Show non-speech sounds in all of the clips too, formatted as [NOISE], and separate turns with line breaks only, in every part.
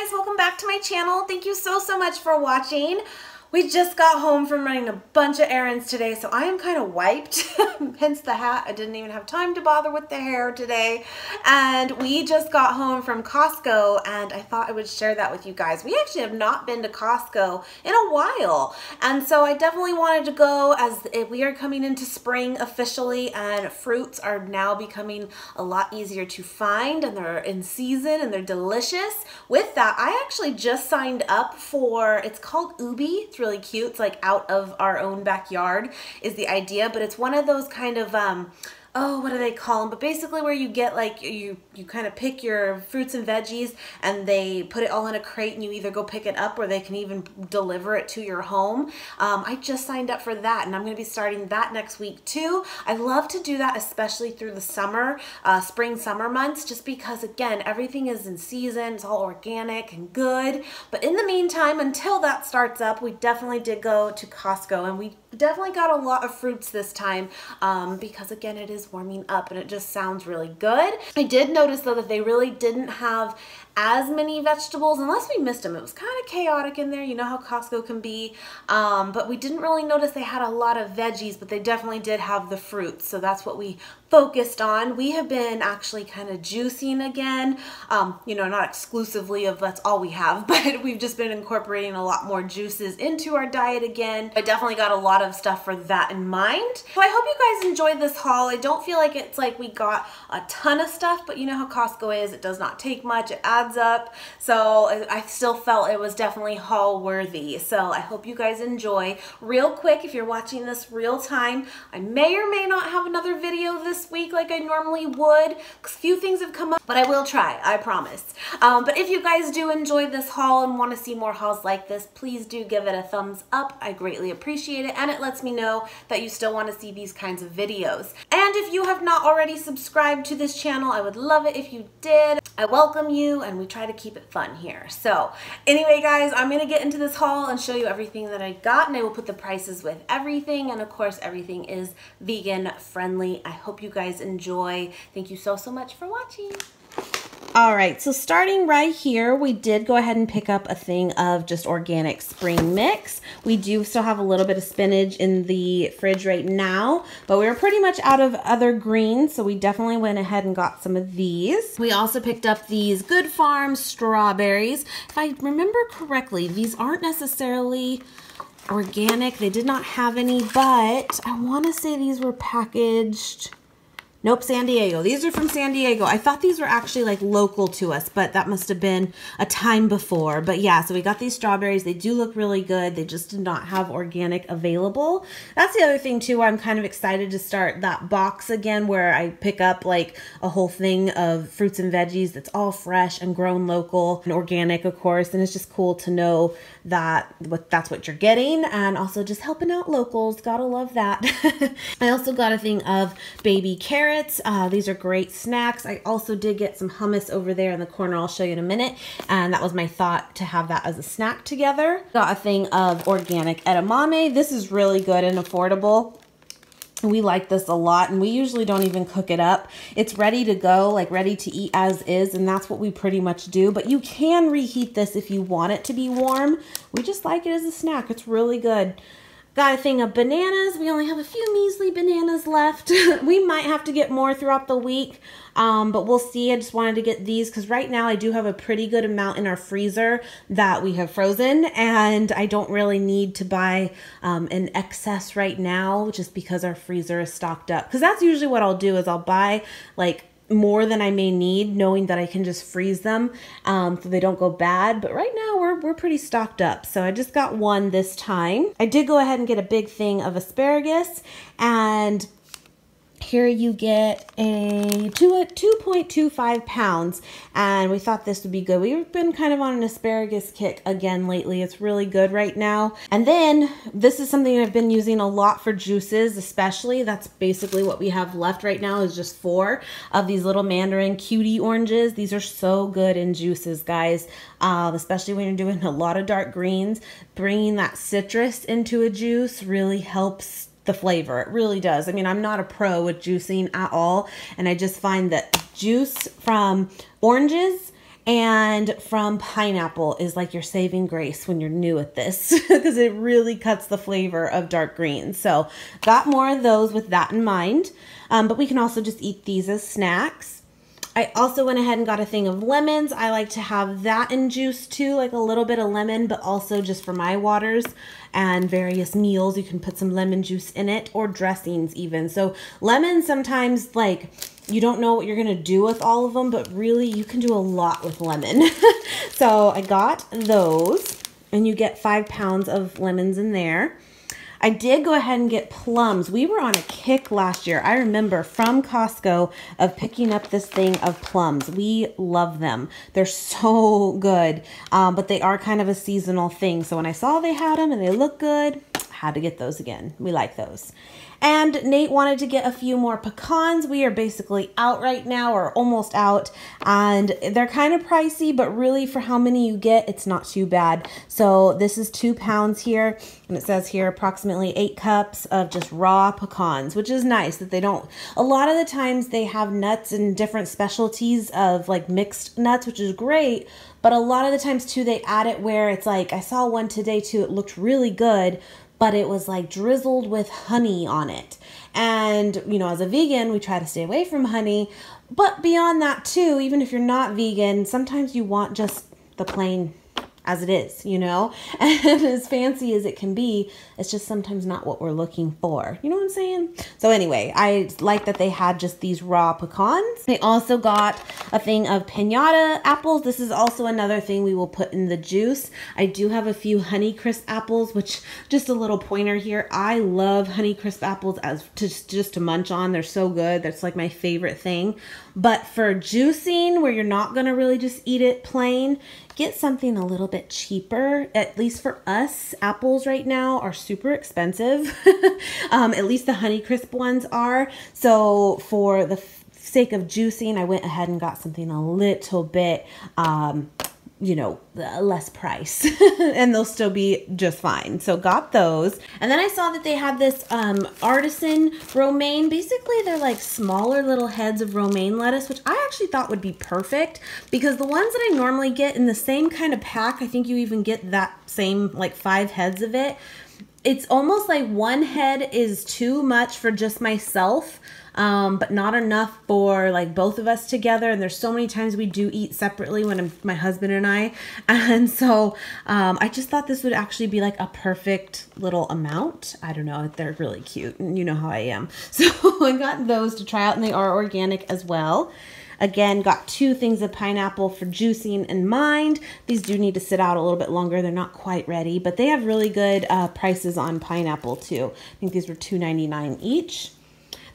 guys, welcome back to my channel. Thank you so, so much for watching. We just got home from running a bunch of errands today, so I am kind of wiped, [LAUGHS] hence the hat. I didn't even have time to bother with the hair today. And we just got home from Costco, and I thought I would share that with you guys. We actually have not been to Costco in a while, and so I definitely wanted to go as we are coming into spring officially, and fruits are now becoming a lot easier to find, and they're in season, and they're delicious. With that, I actually just signed up for, it's called Ubi, really cute. It's like out of our own backyard is the idea, but it's one of those kind of um, oh, what do they call them? But basically where you get like, you, you kind of pick your fruits and veggies and they put it all in a crate and you either go pick it up or they can even deliver it to your home. Um, I just signed up for that and I'm going to be starting that next week too. I love to do that, especially through the summer, uh, spring, summer months, just because again, everything is in season. It's all organic and good. But in the meantime, until that starts up, we definitely did go to Costco and we definitely got a lot of fruits this time um, because again, it is is warming up and it just sounds really good. I did notice though that they really didn't have as many vegetables unless we missed them. It was kind of chaotic in there. You know how Costco can be. Um, but we didn't really notice they had a lot of veggies, but they definitely did have the fruits. So that's what we focused on. We have been actually kind of juicing again. Um, you know, not exclusively of that's all we have, [LAUGHS] but we've just been incorporating a lot more juices into our diet again. I definitely got a lot of stuff for that in mind. So I hope you guys enjoyed this haul. I don't feel like it's like we got a ton of stuff, but you know how Costco is. It does not take much. It adds up. So I still felt it was definitely haul worthy. So I hope you guys enjoy. Real quick, if you're watching this real time, I may or may not have another video this week like I normally would. A few things have come up, but I will try, I promise. Um, but if you guys do enjoy this haul and want to see more hauls like this, please do give it a thumbs up. I greatly appreciate it and it lets me know that you still want to see these kinds of videos. And if you have not already subscribed to this channel, I would love it if you did. I welcome you and we try to keep it fun here. So anyway, guys, I'm going to get into this haul and show you everything that I got and I will put the prices with everything. And of course, everything is vegan friendly. I hope you guys enjoy. Thank you so, so much for watching. All right, so starting right here, we did go ahead and pick up a thing of just organic spring mix. We do still have a little bit of spinach in the fridge right now, but we were pretty much out of other greens, so we definitely went ahead and got some of these. We also picked up these Good Farm strawberries. If I remember correctly, these aren't necessarily organic. They did not have any, but I want to say these were packaged Nope, San Diego. These are from San Diego. I thought these were actually like local to us, but that must have been a time before. But yeah, so we got these strawberries. They do look really good. They just did not have organic available. That's the other thing too. I'm kind of excited to start that box again where I pick up like a whole thing of fruits and veggies that's all fresh and grown local and organic, of course. And it's just cool to know that what that's what you're getting and also just helping out locals. Gotta love that. [LAUGHS] I also got a thing of baby carrots. Uh, these are great snacks. I also did get some hummus over there in the corner. I'll show you in a minute. And that was my thought to have that as a snack together. Got a thing of organic edamame. This is really good and affordable. We like this a lot and we usually don't even cook it up. It's ready to go, like ready to eat as is, and that's what we pretty much do. But you can reheat this if you want it to be warm. We just like it as a snack. It's really good. Got a thing of bananas. We only have a few measly bananas left. [LAUGHS] we might have to get more throughout the week, um, but we'll see. I just wanted to get these because right now I do have a pretty good amount in our freezer that we have frozen, and I don't really need to buy um, an excess right now just because our freezer is stocked up. Because that's usually what I'll do is I'll buy like more than I may need, knowing that I can just freeze them um, so they don't go bad. But right now we're, we're pretty stocked up. So I just got one this time. I did go ahead and get a big thing of asparagus and here you get a two 2.25 pounds and we thought this would be good. We've been kind of on an asparagus kick again lately. It's really good right now. And then this is something I've been using a lot for juices, especially. That's basically what we have left right now is just four of these little mandarin cutie oranges. These are so good in juices, guys, uh, especially when you're doing a lot of dark greens. Bringing that citrus into a juice really helps the flavor. It really does. I mean, I'm not a pro with juicing at all, and I just find that juice from oranges and from pineapple is like your saving grace when you're new at this [LAUGHS] because it really cuts the flavor of dark greens. So got more of those with that in mind. Um, but we can also just eat these as snacks. I also went ahead and got a thing of lemons. I like to have that in juice too, like a little bit of lemon, but also just for my waters and various meals. You can put some lemon juice in it or dressings even. So lemon sometimes like you don't know what you're gonna do with all of them, but really you can do a lot with lemon. [LAUGHS] so I got those and you get five pounds of lemons in there. I did go ahead and get plums. We were on a kick last year. I remember from Costco of picking up this thing of plums. We love them. They're so good, um, but they are kind of a seasonal thing. So when I saw they had them and they look good, had to get those again. We like those. And Nate wanted to get a few more pecans. We are basically out right now or almost out. And they're kind of pricey, but really for how many you get, it's not too bad. So this is two pounds here. And it says here approximately eight cups of just raw pecans, which is nice that they don't. A lot of the times they have nuts and different specialties of like mixed nuts, which is great. But a lot of the times too, they add it where it's like, I saw one today too, it looked really good, but it was like drizzled with honey on it. And, you know, as a vegan, we try to stay away from honey. But beyond that, too, even if you're not vegan, sometimes you want just the plain as it is, you know? [LAUGHS] And as fancy as it can be, it's just sometimes not what we're looking for. You know what I'm saying? So anyway, I like that they had just these raw pecans. They also got a thing of pinata apples. This is also another thing we will put in the juice. I do have a few Honeycrisp apples, which just a little pointer here. I love Honeycrisp apples as to, just to munch on. They're so good. That's like my favorite thing. But for juicing, where you're not going to really just eat it plain, get something a little bit cheaper. At least for us, apples right now are super expensive. [LAUGHS] um, at least the Honeycrisp ones are. So for the sake of juicing, I went ahead and got something a little bit um, you know, less price [LAUGHS] and they'll still be just fine. So got those. And then I saw that they have this um, artisan romaine. Basically, they're like smaller little heads of romaine lettuce, which I actually thought would be perfect because the ones that I normally get in the same kind of pack, I think you even get that same like five heads of it. It's almost like one head is too much for just myself um, but not enough for like both of us together. And there's so many times we do eat separately when I'm, my husband and I. [LAUGHS] And so um, I just thought this would actually be like a perfect little amount. I don't know. They're really cute. And you know how I am. [LAUGHS] So I got those to try out and they are organic as well. Again, got two things of pineapple for juicing in mind. These do need to sit out a little bit longer. They're not quite ready, but they have really good uh, prices on pineapple too. I think these were $2.99 each.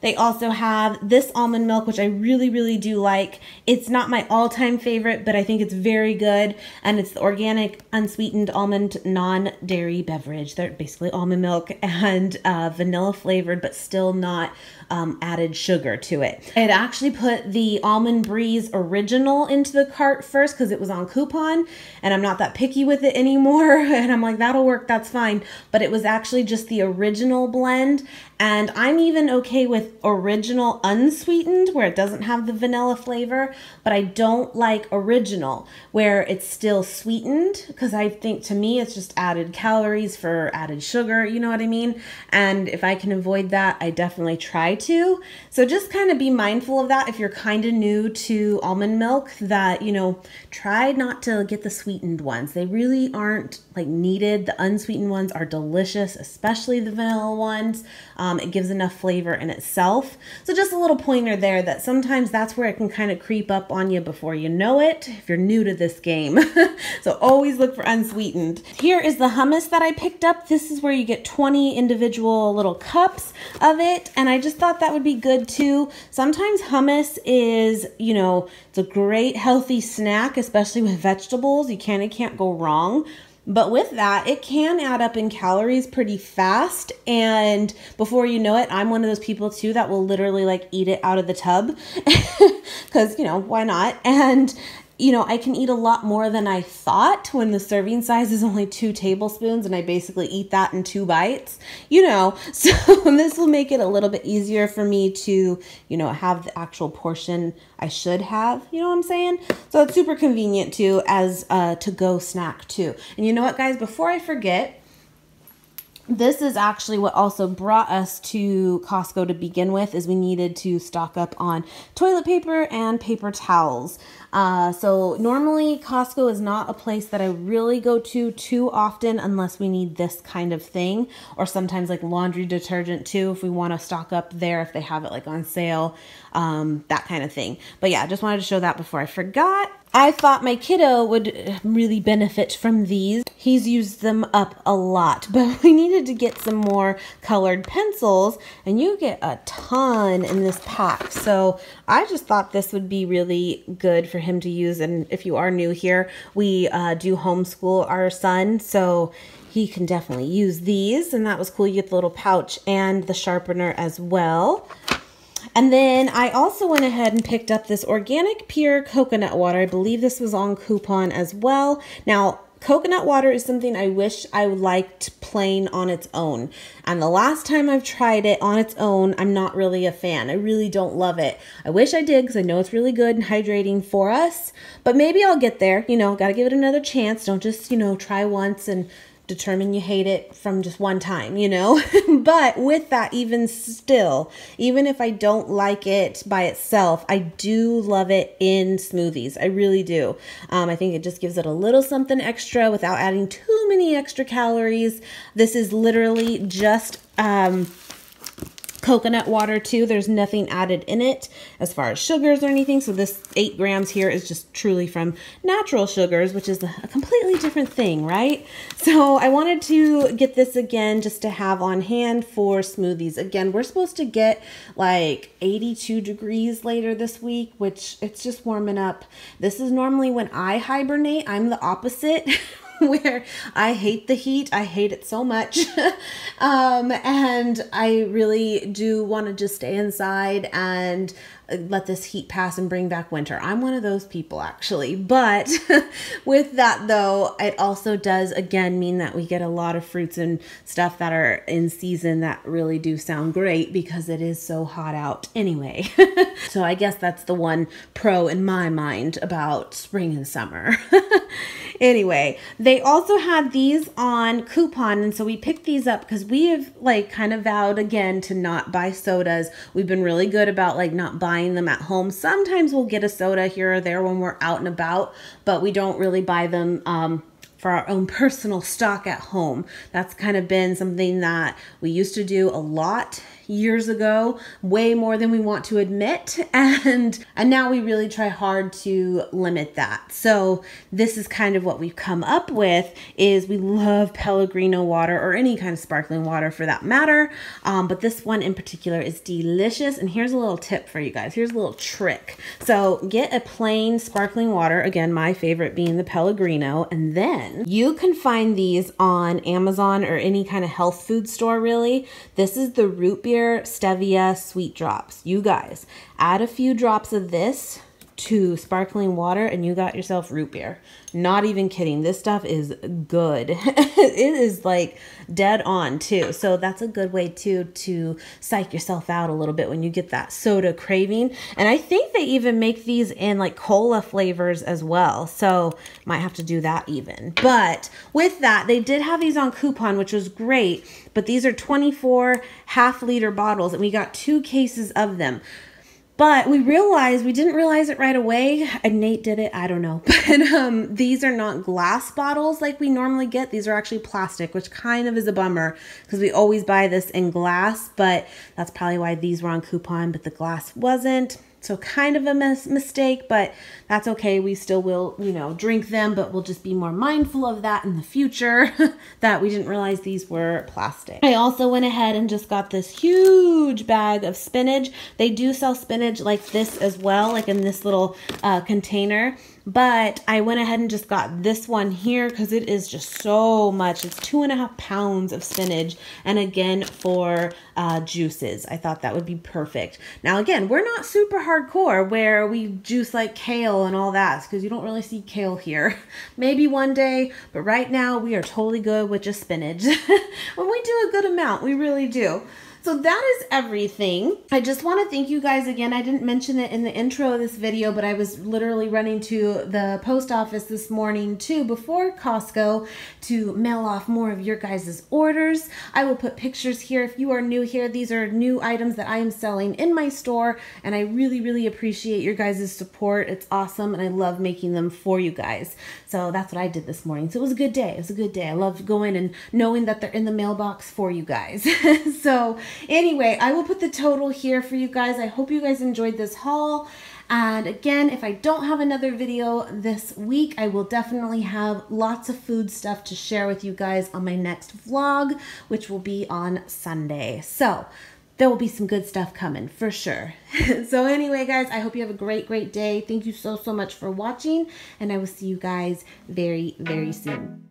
They also have this almond milk, which I really, really do like. It's not my all-time favorite, but I think it's very good. And it's the organic, unsweetened almond non-dairy beverage. They're basically almond milk [LAUGHS] and uh, vanilla flavored, but still not um, added sugar to it. I had actually put the Almond Breeze Original into the cart first because it was on coupon and I'm not that picky with it anymore. [LAUGHS] And I'm like, that'll work, that's fine. But it was actually just the original blend. And I'm even okay with original unsweetened where it doesn't have the vanilla flavor, but I don't like original where it's still sweetened because I think to me it's just added calories for added sugar, you know what I mean? And if I can avoid that, I definitely try to. So just kind of be mindful of that if you're kind of new to almond milk that, you know, try not to get the sweetened ones. They really aren't like needed. The unsweetened ones are delicious, especially the vanilla ones. Um, it gives enough flavor in itself. So just a little pointer there that sometimes that's where it can kind of creep up on you before you know it if you're new to this game. [LAUGHS] so always look for unsweetened. Here is the hummus that I picked up. This is where you get 20 individual little cups of it. And I just thought that would be good too. Sometimes hummus is, you know, it's a great healthy snack, especially with vegetables. You kind of can't go wrong. But with that, it can add up in calories pretty fast. And before you know it, I'm one of those people too that will literally like eat it out of the tub. [LAUGHS] Because, you know, why not? And you know, I can eat a lot more than I thought when the serving size is only two tablespoons and I basically eat that in two bites, you know. [LAUGHS] So this will make it a little bit easier for me to, you know, have the actual portion I should have, you know what I'm saying? So it's super convenient too as uh, a to go snack too. And you know what, guys, before I forget, this is actually what also brought us to Costco to begin with is we needed to stock up on toilet paper and paper towels. Uh, so normally Costco is not a place that I really go to too often unless we need this kind of thing or sometimes like laundry detergent too if we want to stock up there if they have it like on sale, um, that kind of thing. But yeah, just wanted to show that before I forgot. I thought my kiddo would really benefit from these. He's used them up a lot, [LAUGHS] but we needed to get some more colored pencils and you get a ton in this pack. So I just thought this would be really good for him to use. And if you are new here, we uh, do homeschool our son. So he can definitely use these. And that was cool. You get the little pouch and the sharpener as well. And then I also went ahead and picked up this organic pure coconut water. I believe this was on coupon as well. Now, coconut water is something I wish I liked plain on its own. And the last time I've tried it on its own, I'm not really a fan. I really don't love it. I wish I did because I know it's really good and hydrating for us. But maybe I'll get there. You know, got to give it another chance. Don't just, you know, try once and determine you hate it from just one time, you know? [LAUGHS] but with that, even still, even if I don't like it by itself, I do love it in smoothies. I really do. Um, I think it just gives it a little something extra without adding too many extra calories. This is literally just. Um, coconut water too. There's nothing added in it as far as sugars or anything. So this eight grams here is just truly from natural sugars, which is a completely different thing, right? So I wanted to get this again just to have on hand for smoothies. Again, we're supposed to get like 82 degrees later this week, which it's just warming up. This is normally when I hibernate. I'm the opposite. [LAUGHS] [LAUGHS] where I hate the heat. I hate it so much. [LAUGHS] um, and I really do want to just stay inside and let this heat pass and bring back winter. I'm one of those people actually. But [LAUGHS] with that though, it also does again mean that we get a lot of fruits and stuff that are in season that really do sound great because it is so hot out anyway. so I guess that's the one pro in my mind about spring and summer. Anyway, they also had these on coupon and so we picked these up because we have like kind of vowed again to not buy sodas. We've been really good about like not buying them at home. Sometimes we'll get a soda here or there when we're out and about, but we don't really buy them um, for our own [LAUGHS] personal stock at home. That's kind of been something that we used to do a lot years ago, way more than we want to admit. [LAUGHS] And and now we really try hard to limit that. So this is kind of what we've come up with is we love Pellegrino water or any kind of sparkling water for that matter. Um, but this one in particular is delicious. And here's a little tip for you guys. Here's a little trick. So get a plain sparkling water. Again, my favorite being the Pellegrino. And then you can find these on Amazon or any kind of health food store really. This is the root beer stevia sweet drops. You guys, add a few drops of this to sparkling water and you got yourself root beer. Not even kidding. This stuff is good. [LAUGHS] it is like dead on too. So that's a good way too to psych yourself out a little bit when you get that soda craving. And I think they even make these in like cola flavors as well. So might have to do that even. But with that, they did have these on coupon, which was great. But these are 24 half liter bottles and we got two cases of them. But we realized, we didn't realize it right away. And Nate did it, I don't know. [LAUGHS] But um, these are not glass bottles like we normally get. These are actually plastic, which kind of is a bummer because we always buy this in glass. But that's probably why these were on coupon, but the glass wasn't. So kind of a mis mistake, but that's okay. We still will, you know, drink them, but we'll just be more mindful of that in the future [LAUGHS] that we didn't realize these were plastic. I also went ahead and just got this huge bag of spinach. They do sell spinach like this as well, like in this little uh, container. But I went ahead and just got this one here because it is just so much. It's two and a half pounds of spinach. And again, for uh, juices, I thought that would be perfect. Now, again, we're not super hardcore where we juice like kale and all that because you don't really see kale here. [LAUGHS] Maybe one day, but right now we are totally good with just spinach. [LAUGHS] when we do a good amount, we really do. So that is everything. I just want to thank you guys again. I didn't mention it in the intro of this video, but I was literally running to the post office this morning too before Costco to mail off more of your guys' orders. I will put pictures here. If you are new here, these are new items that I am selling in my store and I really, really appreciate your guys' support. It's awesome and I love making them for you guys. So that's what I did this morning. So it was a good day. It was a good day. I love going and knowing that they're in the mailbox for you guys. [LAUGHS] so Anyway, I will put the total here for you guys. I hope you guys enjoyed this haul. And again, if I don't have another video this week, I will definitely have lots of food stuff to share with you guys on my next vlog, which will be on Sunday. So there will be some good stuff coming for sure. [LAUGHS] so anyway, guys, I hope you have a great, great day. Thank you so, so much for watching. And I will see you guys very, very soon.